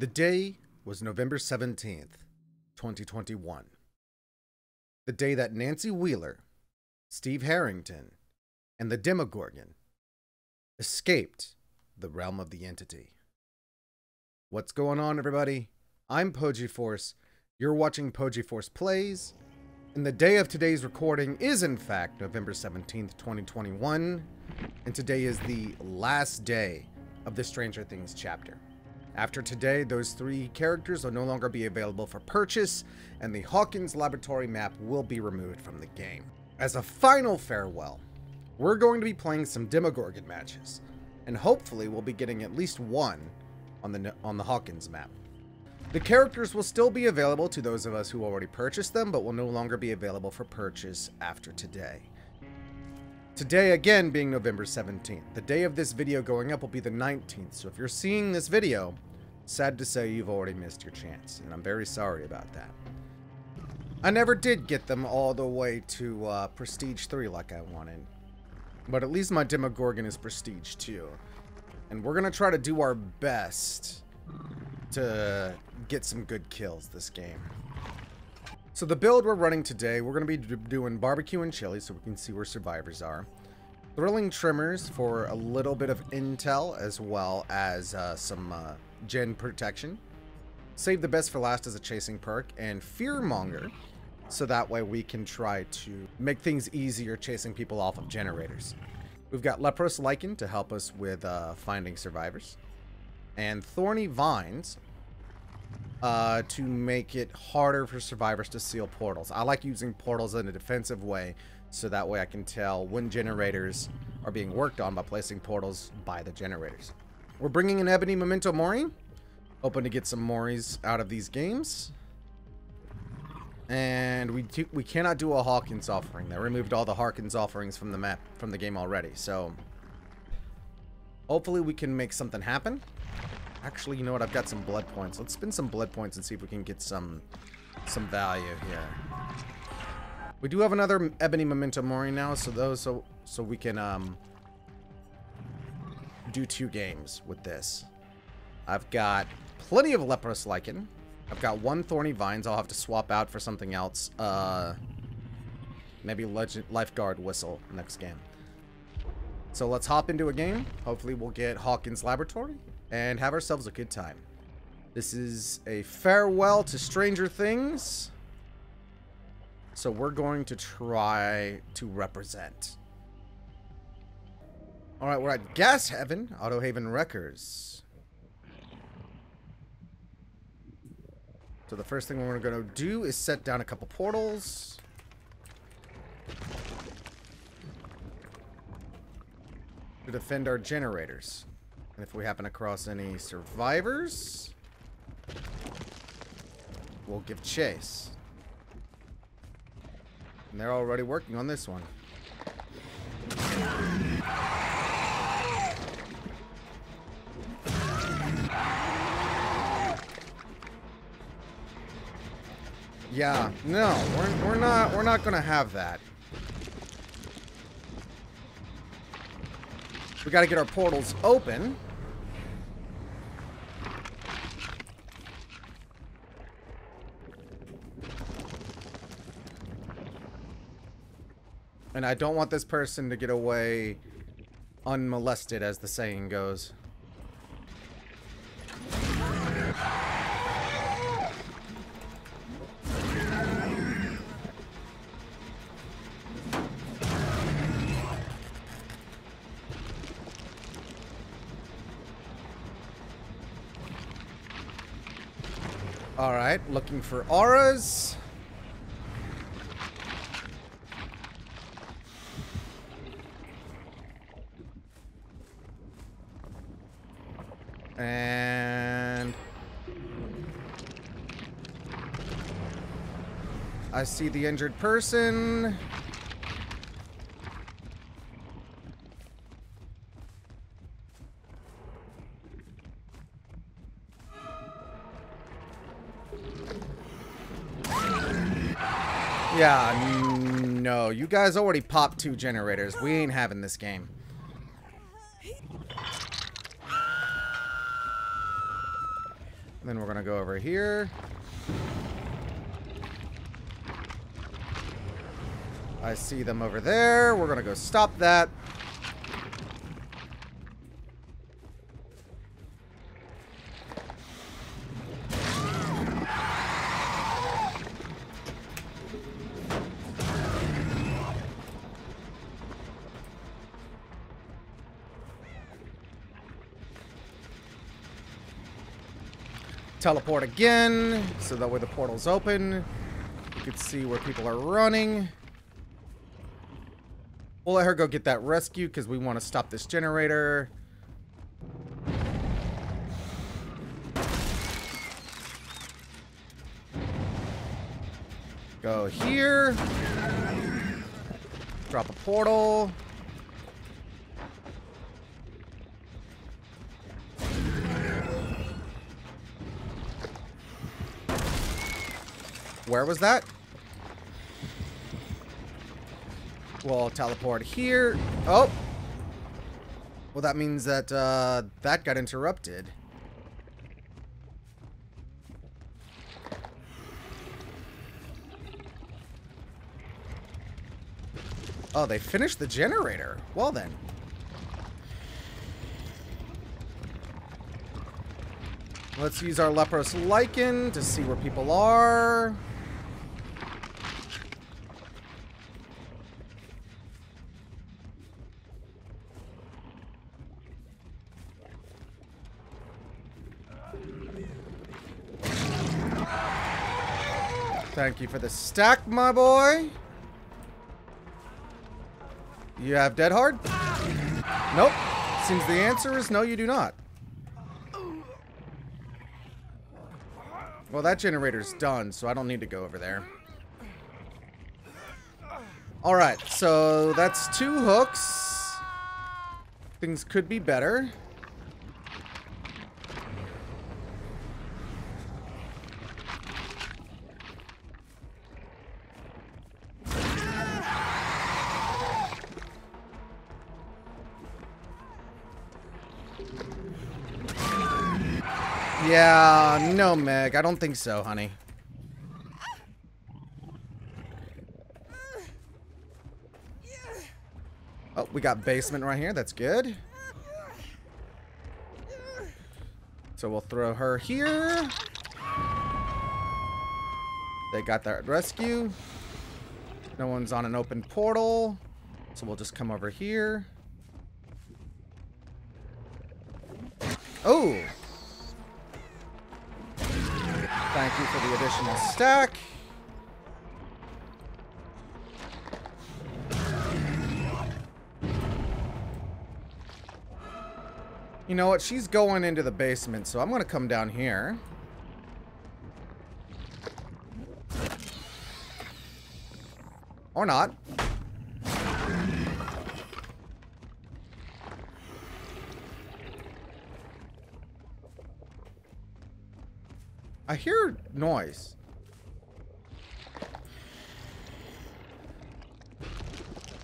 The day was November 17th, 2021. The day that Nancy Wheeler, Steve Harrington, and the Demogorgon escaped the realm of the entity. What's going on, everybody? I'm Pogiforce. You're watching Pogiforce Plays, and the day of today's recording is, in fact, November 17th, 2021, and today is the last day of the Stranger Things chapter. After today, those three characters will no longer be available for purchase, and the Hawkins Laboratory map will be removed from the game. As a final farewell, we're going to be playing some Demogorgon matches, and hopefully we'll be getting at least one on the, on the Hawkins map. The characters will still be available to those of us who already purchased them, but will no longer be available for purchase after today. Today, again, being November 17th. The day of this video going up will be the 19th, so if you're seeing this video, sad to say you've already missed your chance, and I'm very sorry about that. I never did get them all the way to uh, Prestige 3 like I wanted, but at least my Demogorgon is Prestige 2. And we're going to try to do our best to get some good kills this game. So the build we're running today, we're going to be doing barbecue and chili so we can see where survivors are. Thrilling Tremors for a little bit of intel as well as uh, some uh, gen protection. Save the best for last as a chasing perk and fearmonger so that way we can try to make things easier chasing people off of generators. We've got Leprous Lichen to help us with uh, finding survivors. And Thorny Vines uh, to make it harder for survivors to seal portals. I like using portals in a defensive way, so that way I can tell when generators are being worked on by placing portals by the generators. We're bringing in Ebony Memento Mori. Hoping to get some Moris out of these games. And we we cannot do a Hawkins offering. They removed all the Hawkins offerings from the map from the game already. So hopefully we can make something happen. Actually, you know what? I've got some blood points. Let's spend some blood points and see if we can get some some value here. We do have another Ebony Memento Mori now, so those so so we can um do two games with this. I've got plenty of Leprous Lichen. I've got one Thorny Vines I'll have to swap out for something else. Uh, maybe Legend Lifeguard Whistle next game. So let's hop into a game. Hopefully we'll get Hawkins Laboratory and have ourselves a good time. This is a farewell to Stranger Things. So we're going to try to represent. Alright, we're at Gas Heaven, Auto Haven Wreckers. So the first thing we're going to do is set down a couple portals. To defend our generators. And if we happen across any survivors, we'll give chase. And they're already working on this one. Yeah, no, we're, we're not we're not gonna have that. We gotta get our portals open. And I don't want this person to get away unmolested, as the saying goes. Alright, looking for auras. And... I see the injured person. Yeah, no. You guys already popped two generators. We ain't having this game. Then we're to go over here. I see them over there. We're going to go stop that. Teleport again, so that way the portal's open. You can see where people are running. We'll let her go get that rescue because we want to stop this generator. Go here. Drop a portal. Where was that? We'll teleport here. Oh! Well, that means that, uh, that got interrupted. Oh, they finished the generator. Well then. Let's use our Leprous Lichen to see where people are. Thank you for the stack, my boy. You have Dead Hard? Nope. Seems the answer is no, you do not. Well, that generator's done, so I don't need to go over there. Alright, so that's two hooks. Things could be better. Yeah, no, Meg. I don't think so, honey. Oh, we got basement right here. That's good. So we'll throw her here. They got that rescue. No one's on an open portal. So we'll just come over here. Stack. You know what? She's going into the basement, so I'm going to come down here. Or not. I hear noise.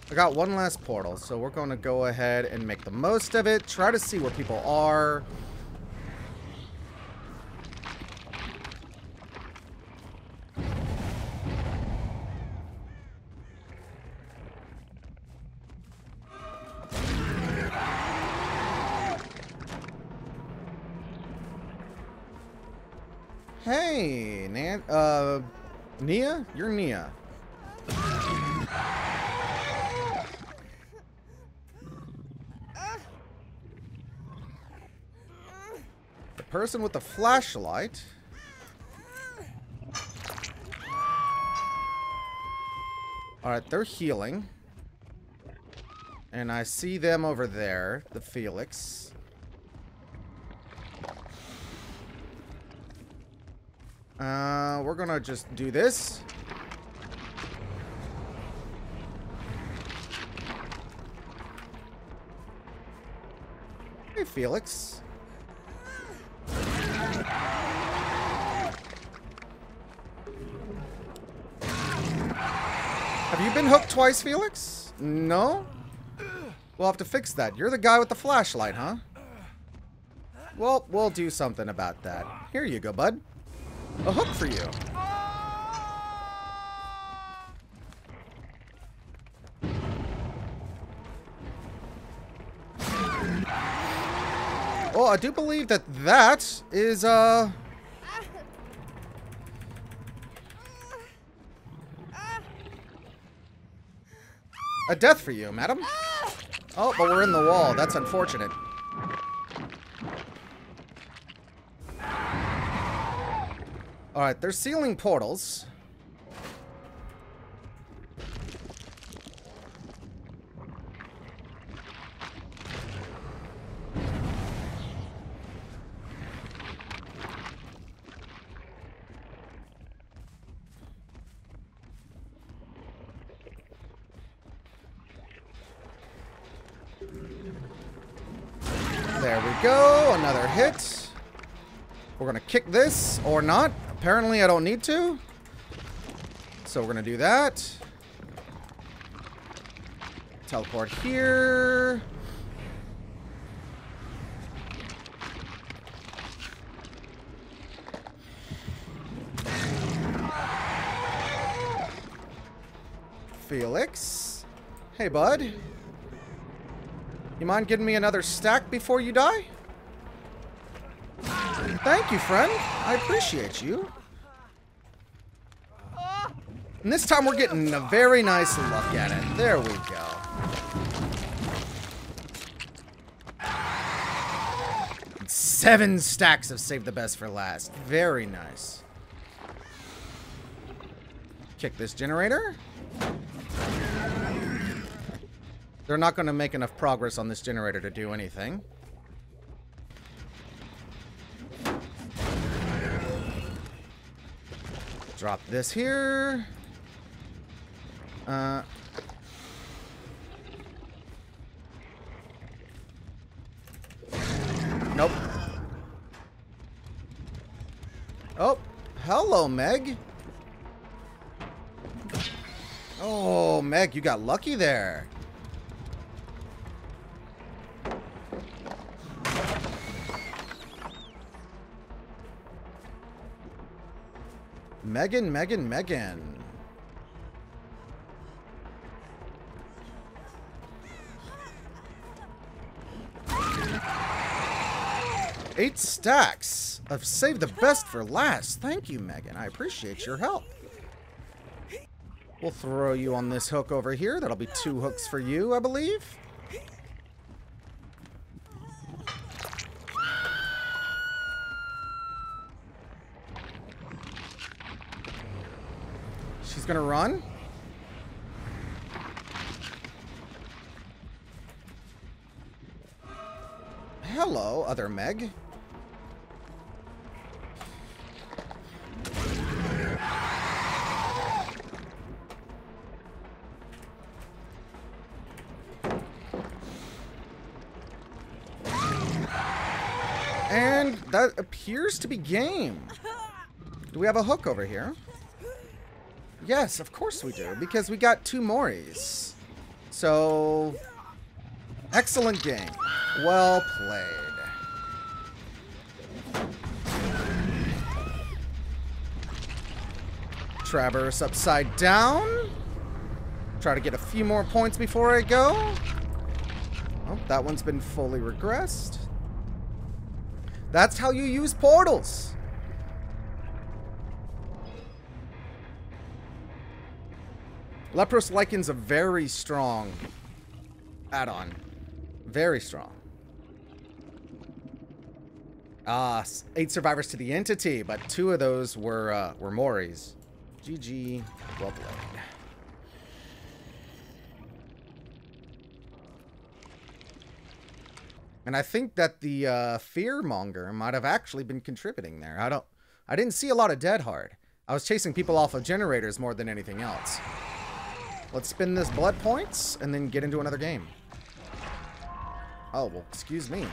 I got one last portal, so we're going to go ahead and make the most of it. Try to see where people are. Nea? You're Nea. The person with the flashlight. Alright, they're healing. And I see them over there, the Felix. Uh, we're gonna just do this. Hey, Felix. Have you been hooked twice, Felix? No? We'll have to fix that. You're the guy with the flashlight, huh? Well, we'll do something about that. Here you go, bud. A hook for you. Oh, I do believe that that is, uh... A death for you, madam. Oh, but we're in the wall. That's unfortunate. Alright, they're sealing portals. There we go. Another hit. We're to kick this or not. Apparently, I don't need to. So we're going to do that. Teleport here. Felix. Hey, bud. You mind getting me another stack before you die? Thank you, friend. I appreciate you. And this time we're getting a very nice look at it. There we go. Seven stacks of Save the Best for last. Very nice. Kick this generator. They're not going to make enough progress on this generator to do anything. Drop this here. Uh... Nope. Oh, hello, Meg. Oh, Meg, you got lucky there. Megan, Megan, Megan. Eight stacks of Save the Best for last. Thank you, Megan. I appreciate your help. We'll throw you on this hook over here. That'll be two hooks for you, I believe. She's gonna run. Hello, other Meg. And that appears to be game. Do we have a hook over here? Yes, of course we do, because we got two Moris. So, excellent game. Well played. Traverse upside down. Try to get a few more points before I go. Oh, that one's been fully regressed. That's how you use portals. Leprous Lichen's a very strong add-on. Very strong. Ah, uh, eight survivors to the entity, but two of those were uh, were Moris. GG, well played. And I think that the uh, Fearmonger might have actually been contributing there. I don't, I didn't see a lot of Dead Hard. I was chasing people off of generators more than anything else. Let's spin this blood points and then get into another game. Oh, well, excuse me.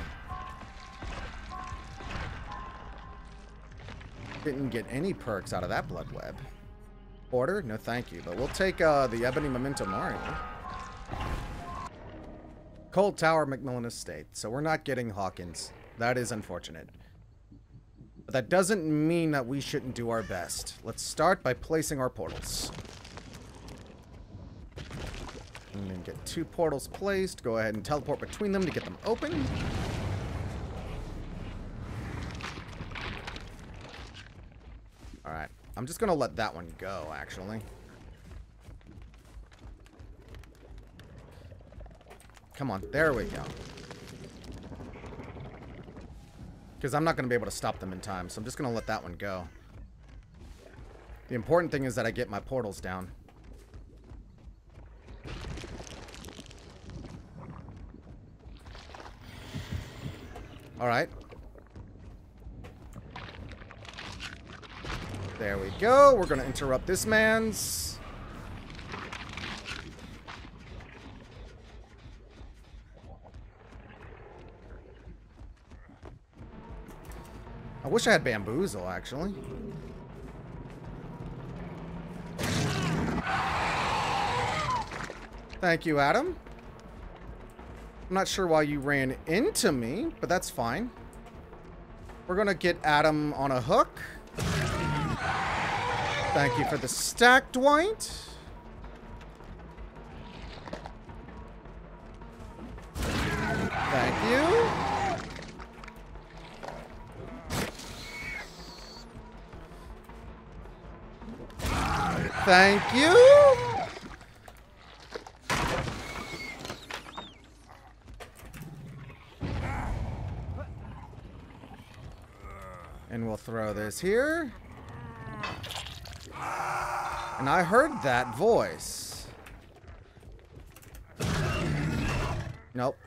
Didn't get any perks out of that blood web. Order? No, thank you. But we'll take uh, the Ebony Memento Mori. Coal Tower, MacMillan Estate. So we're not getting Hawkins. That is unfortunate. But that doesn't mean that we shouldn't do our best. Let's start by placing our portals. And get two portals placed. Go ahead and teleport between them to get them open. Alright. I'm just going to let that one go, actually. Come on. There we go. Because I'm not going to be able to stop them in time, so I'm just going to let that one go. The important thing is that I get my portals down. Alright. There we go. We're going to interrupt this man's. I wish I had bamboozle, actually. Thank you, Adam. I'm not sure why you ran into me, but that's fine. We're to get Adam on a hook. Thank you for the stack, Dwight. Thank you. Thank you. And here. And I heard that voice. Nope.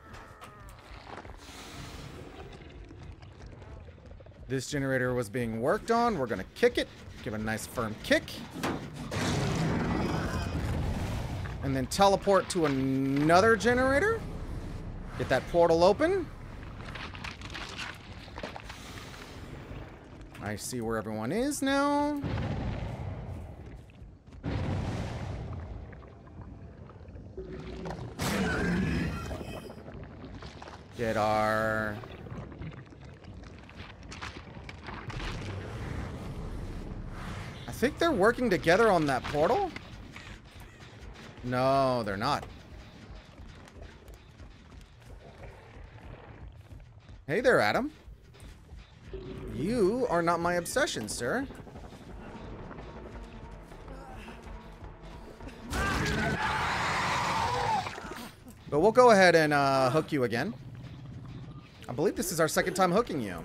This generator was being worked on. We're to kick it. Give it a nice firm kick. And then teleport to another generator. Get that portal open. I see where everyone is now. Get our... I think they're working together on that portal. No, they're not. Hey there, Adam. You are not my obsession, sir. But we'll go ahead and uh, hook you again. I believe this is our second time hooking you.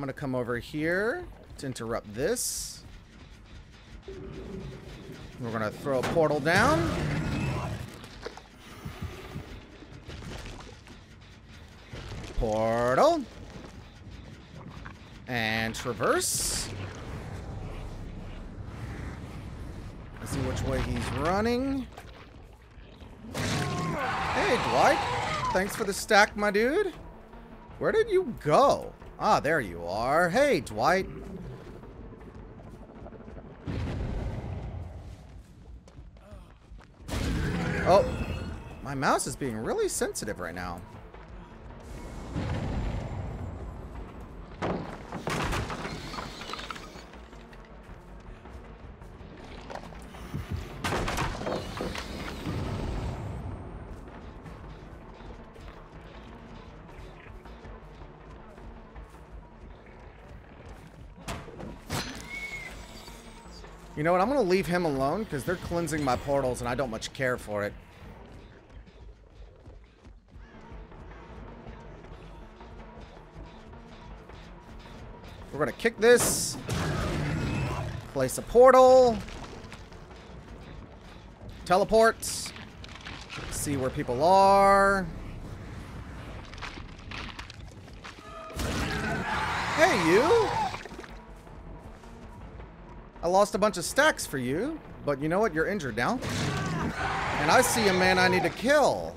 I'm gonna come over here to interrupt this. We're gonna throw a portal down. Portal. And traverse. Let's see which way he's running. Hey, Dwight. Thanks for the stack, my dude. Where did you go? Ah, there you are. Hey, Dwight. Oh, my mouse is being really sensitive right now. You know what? I'm going to leave him alone because they're cleansing my portals and I don't much care for it. We're going to kick this. Place a portal. Teleports. See where people are. Hey, you! I lost a bunch of stacks for you, but you know what? You're injured now. And I see a man I need to kill.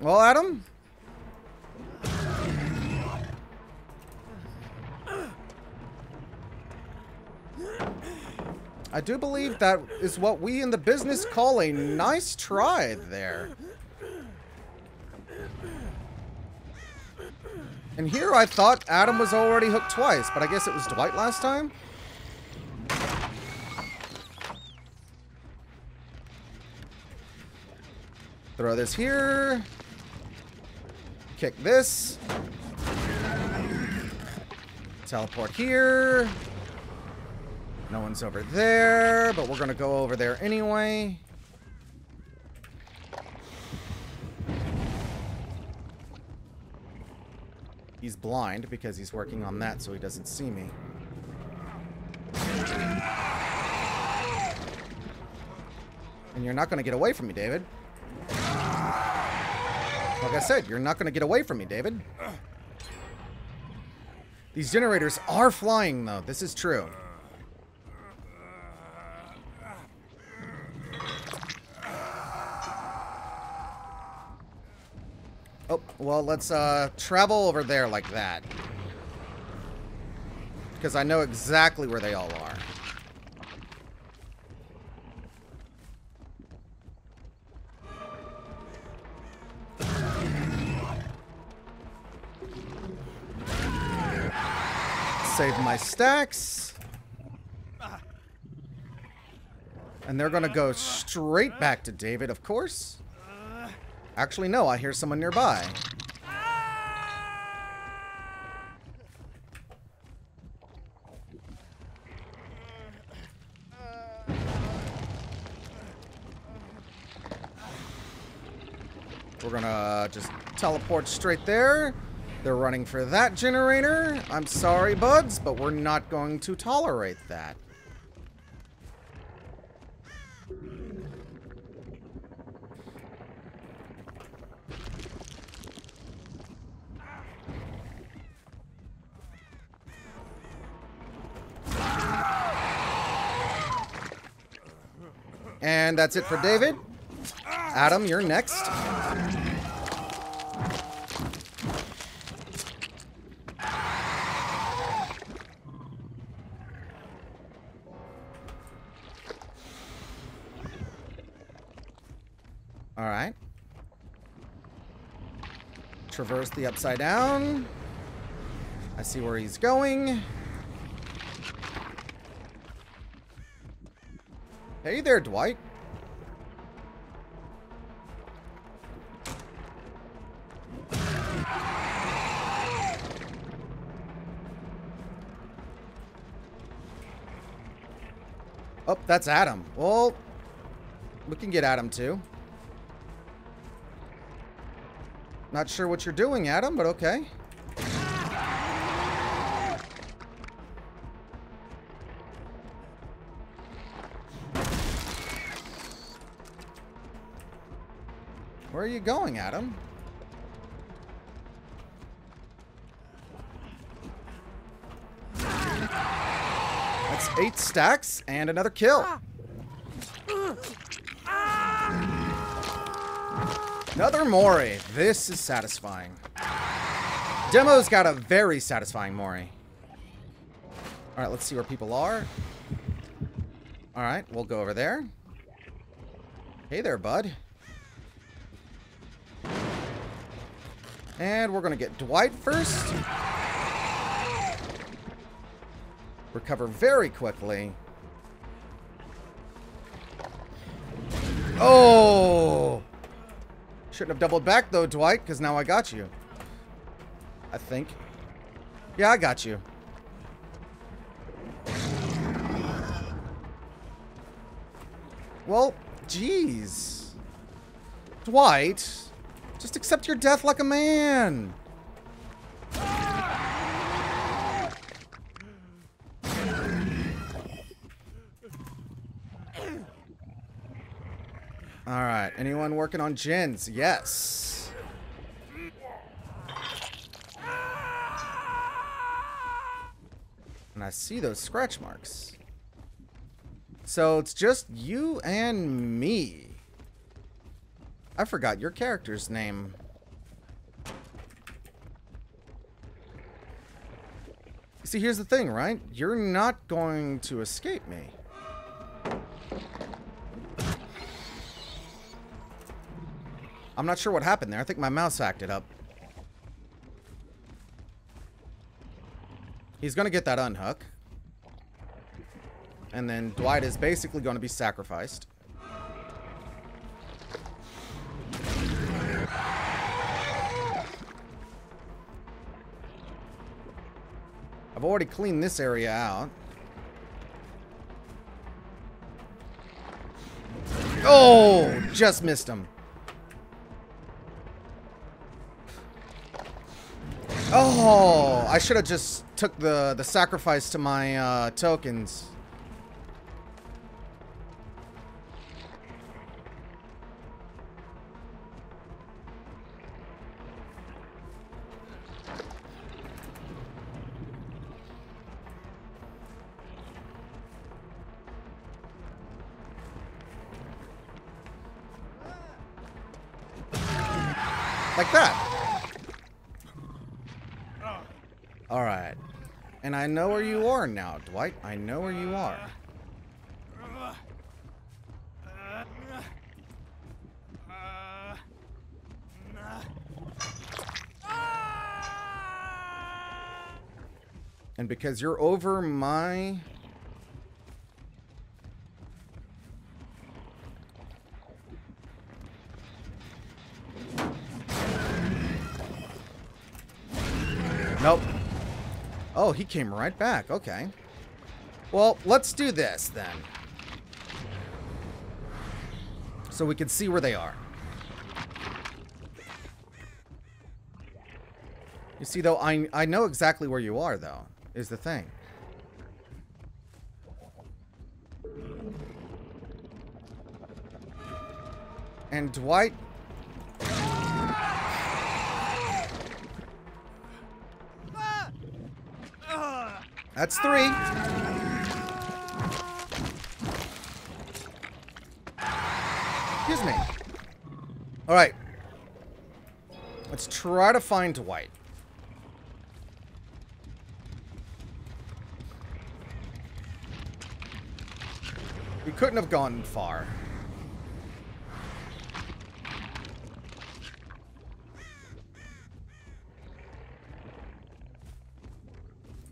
Well, Adam? I do believe that is what we in the business call a nice try there. And here I thought Adam was already hooked twice, but I guess it was Dwight last time? Throw this here. Kick this. Teleport here. No one's over there, but we're going to go over there anyway. He's blind because he's working on that so he doesn't see me. And you're not going to get away from me, David. Like I said, you're not going to get away from me, David. These generators are flying, though. This is true. Oh, well, let's uh, travel over there like that. Because I know exactly where they all are. Save my stacks. And they're going to go straight back to David, of course. Actually, no, I hear someone nearby. We're gonna just teleport straight there. They're running for that generator. I'm sorry, buds, but we're not going to tolerate that. And that's it for David. Adam, you're next. Alright. Traverse the upside down. I see where he's going. Hey there, Dwight. Oh, that's Adam. Well, we can get Adam too. Not sure what you're doing, Adam, but okay. Where are you going, Adam? That's eight stacks and another kill. Another Mori. This is satisfying. Demo's got a very satisfying Mori. Alright, let's see where people are. Alright, we'll go over there. Hey there, bud. And we're going to get Dwight first. Recover very quickly. Oh! Shouldn't have doubled back though, Dwight, because now I got you. I think. Yeah, I got you. Well, jeez. Dwight, just accept your death like a man. All right. Anyone working on gens? Yes. And I see those scratch marks. So it's just you and me. I forgot your character's name. See, here's the thing, right? You're not going to escape me. I'm not sure what happened there. I think my mouse acted up. He's going to get that unhook. And then Dwight is basically going to be sacrificed. I've already cleaned this area out. Oh, just missed him. Oh, I should have just took the, the sacrifice to my uh, tokens. Know where you are now, Dwight. I know where you are. And because you're over my Nope. Oh, he came right back. Okay. Well, let's do this then. So we can see where they are. You see, though, I, I know exactly where you are, though, is the thing. And Dwight That's three. Excuse me. All right. Let's try to find Dwight. We couldn't have gone far.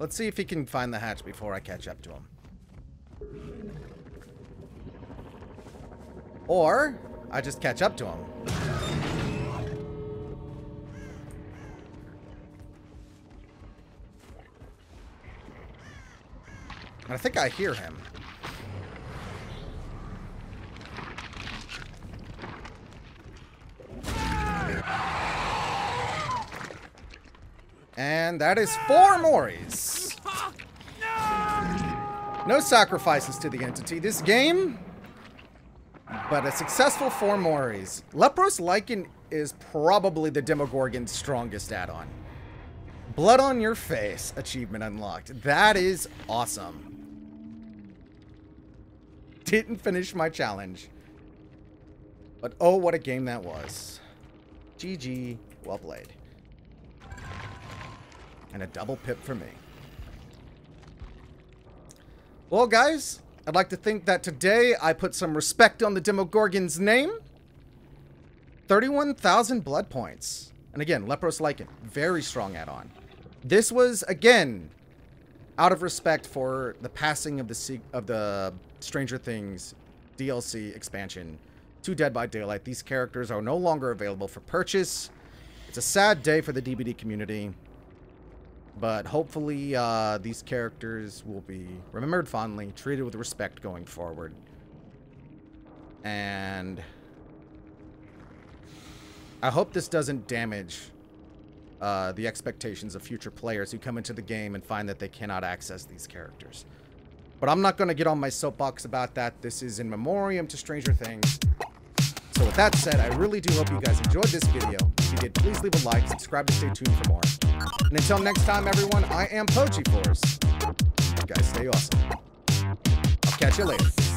Let's see if he can find the hatch before I catch up to him. Or, I just catch up to him. I think I hear him. And that is four Moris. No sacrifices to the entity this game, but a successful four Moris. Leprous Lichen is probably the Demogorgon's strongest add-on. Blood on your face achievement unlocked. That is awesome. Didn't finish my challenge. But oh, what a game that was. GG, well played. And a double pip for me. Well, guys, I'd like to think that today I put some respect on the Demogorgon's name. 31,000 blood points. And again, Leprous Lichen, very strong add-on. This was, again, out of respect for the passing of the of the Stranger Things DLC expansion to Dead by Daylight. These characters are no longer available for purchase. It's a sad day for the DBD community. But hopefully uh, these characters will be remembered fondly, treated with respect going forward. And I hope this doesn't damage uh, the expectations of future players who come into the game and find that they cannot access these characters. But I'm not going to get on my soapbox about that. This is in memoriam to Stranger Things. So with that said, I really do hope you guys enjoyed this video. If you did, please leave a like, subscribe to stay tuned for more. And until next time, everyone, I am Pogiforce. You guys stay awesome. I'll catch you later.